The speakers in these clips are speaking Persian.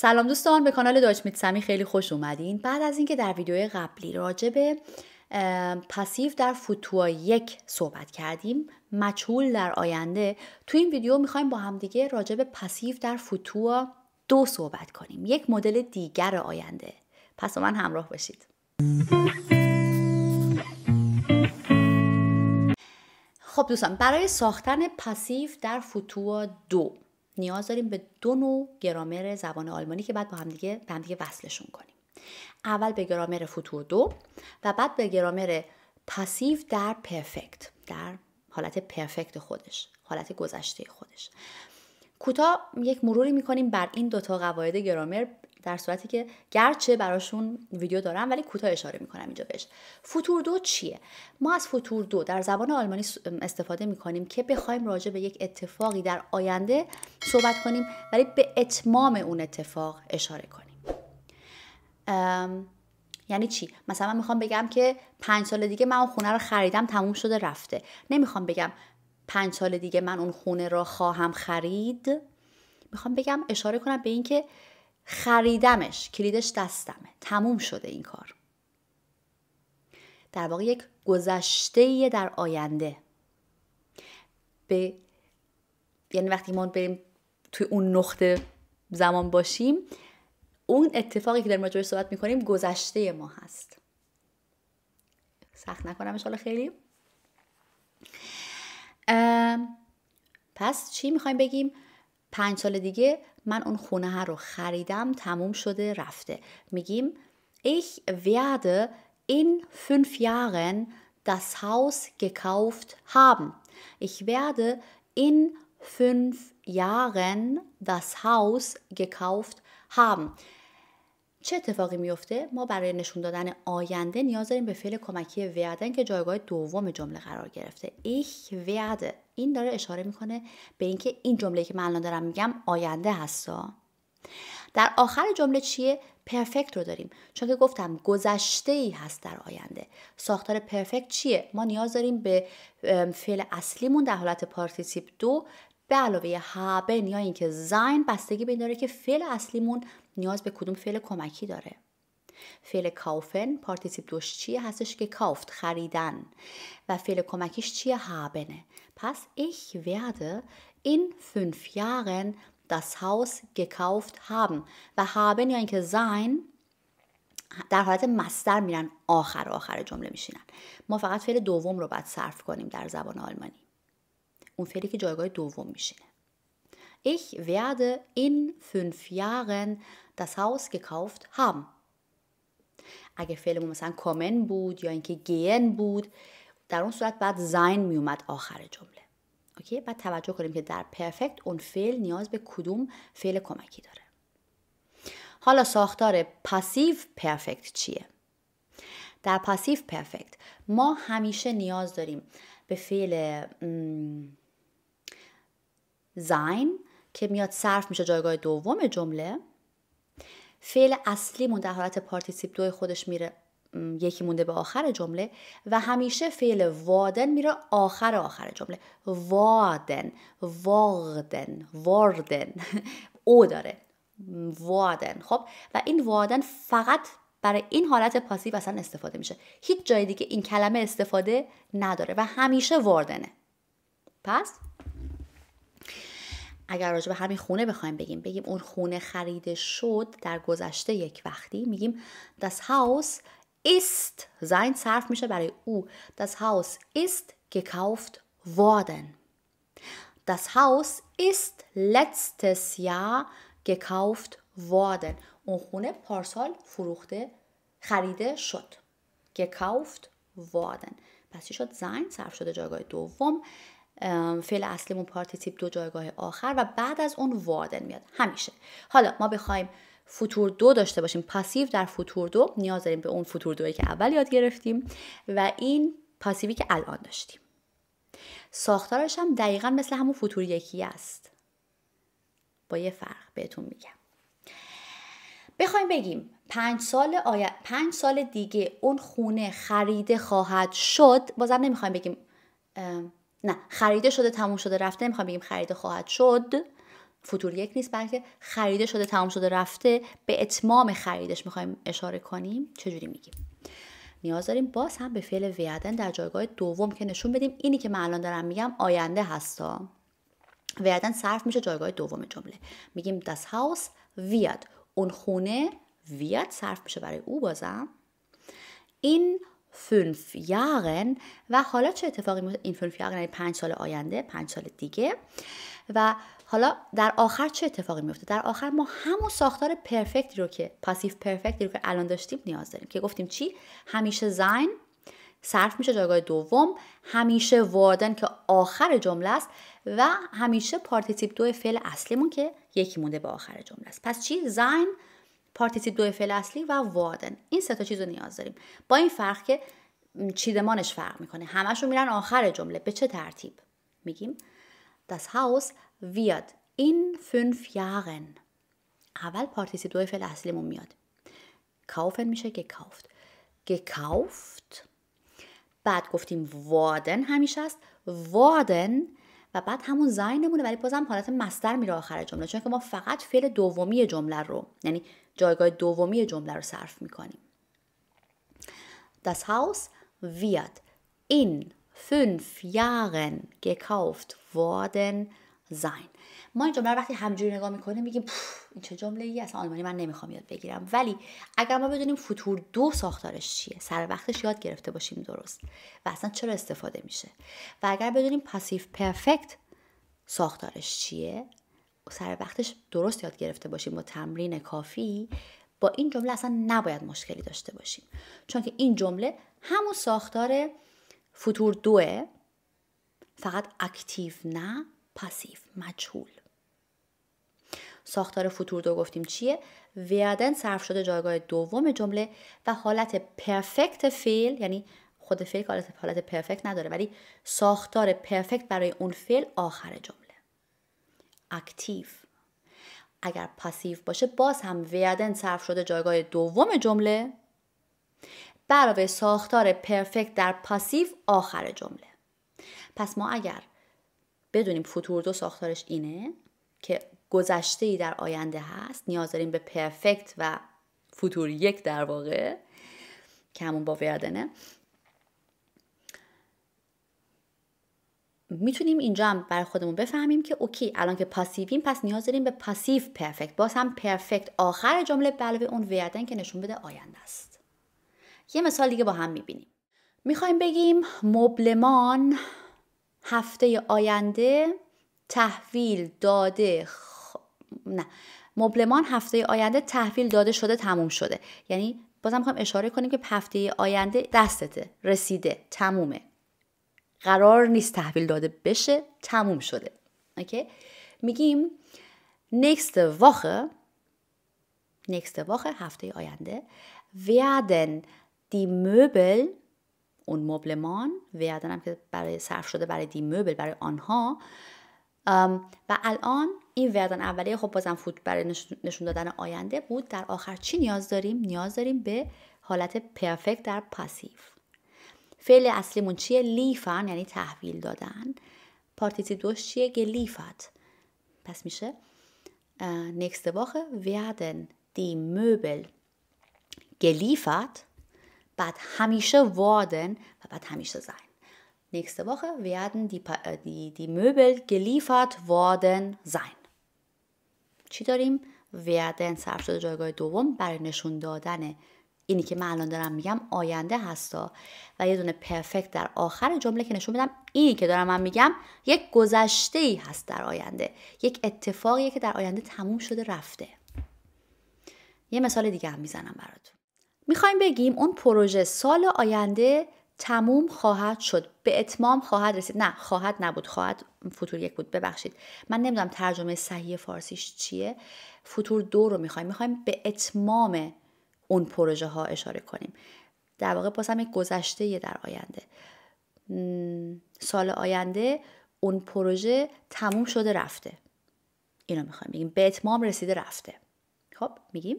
سلام دوستان به کانال داچ سمی خیلی خوش اومدین. بعد از اینکه در ویدیو قبلی راجع به Passiv در Futur یک صحبت کردیم مجهول در آینده تو این ویدیو می‌خوایم با همدیگه راجع به Passiv در Futur دو صحبت کنیم. یک مدل دیگر آینده. پس من همراه باشید. خب دوستان برای ساختن Passiv در Futur دو نیاز داریم به دو نوع گرامر زبان آلمانی که بعد با هم دیگه به هم دیگه وصلشون کنیم. اول به گرامر فوتور دو و بعد به گرامر پسیو در پرفکت در حالت پرفکت خودش حالت گذشته خودش. کوتاه یک مروری می‌کنیم بر این دوتا قواعد گرامر در صورتی که گرچه براشون ویدیو دارم ولی کوتاه اشاره می‌کنم اینجا بهش. فوتور دو چیه؟ ما از فوتور دو در زبان آلمانی استفاده می‌کنیم که بخوایم راجع به یک اتفاقی در آینده صحبت کنیم ولی به اتمام اون اتفاق اشاره کنیم. یعنی چی؟ مثلا من می‌خوام بگم که پنج سال دیگه من اون خونه رو خریدم تموم شده رفته. نمی‌خوام بگم پنج سال دیگه من اون خونه را خواهم خرید. می‌خوام بگم اشاره کنم به اینکه خریدمش کلیدش دستمه. تموم شده این کار. در واقع یک گذشته در آینده. به یعنی وقتی ما بریم توی اون نقطه زمان باشیم اون اتفاقی که در راجعش صحبت می‌کنیم گذشته ما هست. سخت نکنم حالا خیلی. پس چی می‌خوایم بگیم؟ پنج سال دیگه من اون خونه ها رو خریدم تموم شده رفته میگیم ich werde in fünf Jahren das Haus gekauft haben. Ich werde in fünf Jahren das Haus gekauft haben. چه اتفاقی میفته ما برای نشون دادن آینده نیاز داریم به فعل کمکی وردن که جایگاه دوم جمله قرار گرفته. ich werde این داره اشاره می‌کنه به اینکه این جمله که من الان دارم میگم آینده هستا. در آخر جمله چیه؟ Perfekt رو داریم. چون که گفتم گذشته ای هست در آینده. ساختار Perfekt چیه؟ ما نیاز داریم به فعل اصلیمون در حالت Partizip دو به علاوه haben یا اینکه sein بستگی به این داره که فعل اصلیمون نیاز به کدوم فعل کمکی داره؟ فعل kaufen Partizip دوش چیه؟ هستش که gekauft خریدن. و فعل کمکیش چیه؟ haben ه. پس ich werde in fünf Jahren das Haus gekauft haben. و haben یا اینکه sein در حالت مستر میرن آخر آخر جمله میشینن. ما فقط فعل دوم رو باید صرف کنیم در زبان آلمانی. اون فعلی که جایگاه دوم میشینه. Ich werde in fünf Jahren das Haus gekauft haben. اگه فعلمون مثلا کامن بود یا اینکه گین بود در اون صورت بعد sein میومد آخر جمله okay بعد توجه کنیم که در Perfekt اون فعل نیاز به کدوم فعل کمکی داره حالا ساختار Passiv Perfekt چیه در Passiv Perfekt ما همیشه نیاز داریم به فعل sein که میاد صرف میشه جایگاه دوم جمله فعل اصلیمون در حالت Partizip دوی خودش میره یکی مونده به آخر جمله و همیشه فعل وادن میره آخر آخر جمله. وادن واردن واردن. او داره. وادن. خب؟ و این وادن فقط برای این حالت پاسیو اصلا استفاده میشه. هیچ جای دیگه این کلمه استفاده نداره و همیشه واردنه. پس اگر راجع به همین خونه بخوایم بگیم بگیم اون خونه خریده شد در گذشته یک وقتی میگیم das Haus ist sein صرف میشه برای او. Das Haus ist gekauft worden. Das Haus ist letztes Jahr gekauft worden. اون خونه پارسال فروخته خریده شد. Gekauft worden. پس چی شد؟ sein صرف شده جایگاه دوم. فعل اصلیمون پارتیسیپ دو جایگاه آخر و بعد از اون وادن میاد. همیشه. حالا ما بخوایم فوتور دو داشته باشیم. پاسیو در فوتور دو نیاز داریم به اون فوتور دوی که اول یاد گرفتیم و این پاسیوی که الان داشتیم. ساختارش هم دقیقا مثل همون فوتور یکی است. با یه فرق بهتون میگم. بخوایم بگیم پنج سال آیا پنج سال دیگه اون خونه خریده خواهد شد. بازم نمی‌خوایم بگیم نه خریده شده تموم شده رفته. نمی‌خوام بگیم خریده خواهد شد. فوتور یک نیست بلکه خریده شده تمام شده رفته. به اتمام خریدش می‌خوایم اشاره کنیم. چجوری میگیم؟ نیاز داریم باز هم به فعل ویدن در جایگاه دوم که نشون بدیم. اینی که من الان دارم میگم آینده هستا. ویدن صرف میشه جایگاه دوم جمله. میگیم das Haus wird. اون خونه wird صرف میشه برای او بازم. این fünf Jahren و حالا چه اتفاقی این fünf Jahren یعنی پنج سال آینده پنج سال دیگه. و حالا در آخر چه اتفاقی میفته؟ در آخر ما همون ساختار Perfekt ی رو که Passiv Perfekt ی رو که الان داشتیم نیاز داریم. که گفتیم چی؟ همیشه sein صرف میشه جایگاه دوم همیشه worden که آخر جمله است و همیشه Partizip دو فعل اصلیمون که یکی مونده به آخر جمله است. پس چی؟ sein Partizip دو فعل اصلی و worden این سه تا چیز رو نیاز داریم. با این فرق که چیدمانش فرق می‌کنه. همشون میرن آخر جمله. به چه ترتیب؟ میگیم. Das Haus wird in fünf Jahren. اول پارتیسیپ دو فعل اصلیمون میاد. Kaufen میشه. Gekauft. Gekauft. بعد گفتیم وادن همیشه است. وادن و بعد همون زاینمونه. ولی بازم حالت مستر میره آخر جمله. چون که ما فقط فعل دومی جمله رو یعنی جایگاه دومی جمله رو صرف می‌کنیم. Das Haus wird in fünf Jahren gekauft worden sein. ما این جمله وقتی همجوری نگاه می‌کنیم میگیم این چه جمله ای اصلا آلمانی من نمی‌خوام یاد بگیرم. ولی اگر ما بدونیم فوتور دو ساختارش چیه سر وقتش یاد گرفته باشیم درست. و اصلا چرا استفاده میشه؟ و اگر بدونیم پاسیو پرفکت ساختارش چیه سر وقتش درست یاد گرفته باشیم با تمرین کافی با این جمله اصلا نباید مشکلی داشته باشیم. چون که این جمله همون ساختار فوتور دوه فقط اکتیو نه پاسیو مجهول. ساختار فوتور دو گفتیم چیه؟ ویادن صرف شده جایگاه دوم جمله و حالت پرفکت فعل یعنی خود فعل حالت حالت پرفکت نداره ولی ساختار پرفکت برای اون فعل آخر جمله. اکتیو. اگر پاسیو باشه باز هم ویادن صرف شده جایگاه دوم جمله علاوه ساختار پرفکت در پاسیو آخر جمله. پس ما اگر بدونیم فوتور دو ساختارش اینه که گذشته ای در آینده هست نیاز داریم به پرفکت و فوتور یک در واقع که همون با ویردنه می‌تونیم اینجا هم برای خودمون بفهمیم که اوکی الان که پاسیویم پس نیاز داریم به پاسیو پرفکت. باز هم پرفکت آخر جمله علاوه اون ویردن که نشون بده آینده است. یه مثال دیگه با هم می‌بینیم. می‌خوایم بگیم مبلمان هفته آینده تحویل داده خ... نه. مبلمان هفته آینده تحویل داده شده تموم شده. یعنی بازم می‌خوایم اشاره کنیم که هفته آینده دستته رسیده تمومه. قرار نیست تحویل داده بشه تموم شده. اوکی؟ میگیم nächste Woche nächste Woche هفته آینده. Werden die Möbel اون مبلمان werden هم که برای صرف شده برای دی möbel برای آنها. و الان این وردن اولیه خب بازم فوت برای نشون دادن آینده بود. در آخر چی نیاز داریم؟ نیاز داریم به حالت پرفکت در پاسیو فعل اصلیمون چیه؟ لیفن یعنی تحویل دادن. پارتیسی دوش چیه؟ گلیفت پس میشه. nächste Woche werden die Möbel geliefert. بعد همیشه worden و بعد همیشه sein Nächste Woche werden die, die, die Möbel geliefert worden sein. چی داریم؟ werden صرف شده جایگاه دوم برای نشون دادن اینی که من الان دارم میگم آینده هستا. و یه دونه پرفکت در آخر جمله که نشون بدم اینی که دارم من میگم یک گذشته ای هست در آینده. یک اتفاقیه که در آینده تموم شده رفته. یه مثال دیگه هم می‌زنم براتون. می‌خوایم بگیم اون پروژه سال آینده تموم خواهد شد. به اتمام خواهد رسید. نه خواهد نبود. خواهد فوتور یک بود. ببخشید. من نمی‌دونم ترجمه صحیح فارسیش چیه. فوتور دو رو می‌خوایم. می‌خوایم به اتمام اون پروژه ها اشاره کنیم. در واقع بازم یک گذشته در آینده. سال آینده اون پروژه تموم شده رفته. اینو می‌خوایم بگیم. به اتمام رسیده رفته. خب میگیم.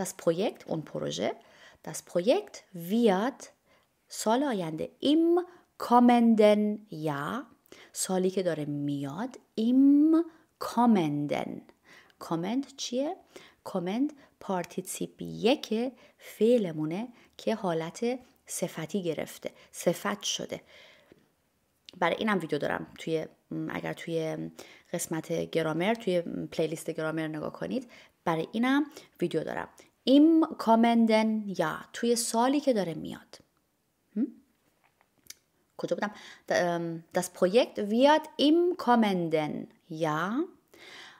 das Projekt اون پروژه. das Projekt wird سال آینده. im kommenden یا سالی که داره میاد im kommenden. kommend چیه؟ kommend Partizip یک فعلمونه که حالت صفتی گرفته صفت شده. برای اینم ویدیو دارم توی اگر توی قسمت گرامر توی پلیلیست گرامر نگاه کنید برای اینم ویدیو دارم. im kommenden یا توی سالی که داره میاد. کجا بودم؟ das Projekt wird im kommenden Jahr.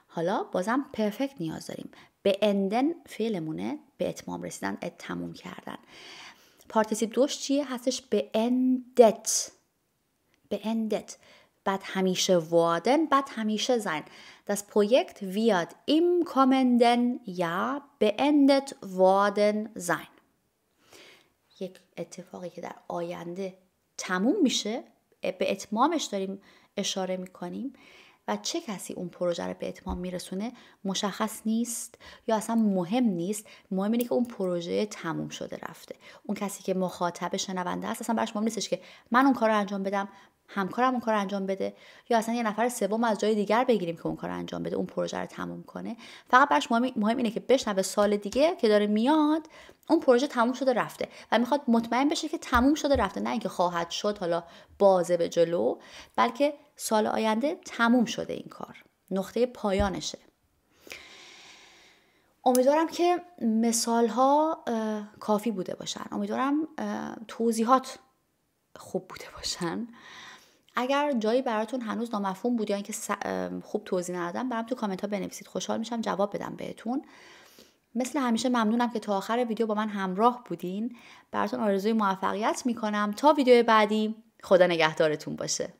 حالا بازم Perfekt نیاز داریم. beenden فعلمونه به اتمام رسیدن تموم کردن. Partizip دوش چیه؟ هستش beendet. beendet. بعد همیشه worden بعد همیشه sein Das Projekt wird im kommenden Jahr beendet worden sein. یک اتفاقی که در آینده تموم میشه به اتمامش داریم اشاره می‌کنیم و چه کسی اون پروژه رو به اتمام میرسونه مشخص نیست یا اصلا مهم نیست. مهم اینه که اون پروژه تموم شده رفته. اون کسی که مخاطب شنونده است اصلا براش مهم نیستش که من اون کار رو انجام بدم همکارم اون کار انجام بده یا اصلا یه نفر سوم از جای دیگر بگیریم که اون کار انجام بده اون پروژه رو تموم کنه. فقط براش مهم, مهم اینه که بشنوه سال دیگه که داره میاد اون پروژه تموم شده رفته و می‌خواد مطمئن بشه که تموم شده رفته. نه اینکه خواهد شد حالا بازه به جلو بلکه سال آینده تموم شده این کار. نقطه پایانشه. امیدوارم که مثال ها کافی بوده باشن. امیدوارم توضیحات خوب بوده باشن. اگر جایی براتون هنوز نامفهوم بود یا اینکه خوب توضیح ندادم برام تو کامنت ها بنویسید. خوشحال میشم جواب بدم بهتون. مثل همیشه ممنونم که تا آخر ویدیو با من همراه بودین. براتون آرزوی موفقیت می‌کنم. تا ویدیو بعدی خدا نگهدارتون باشه.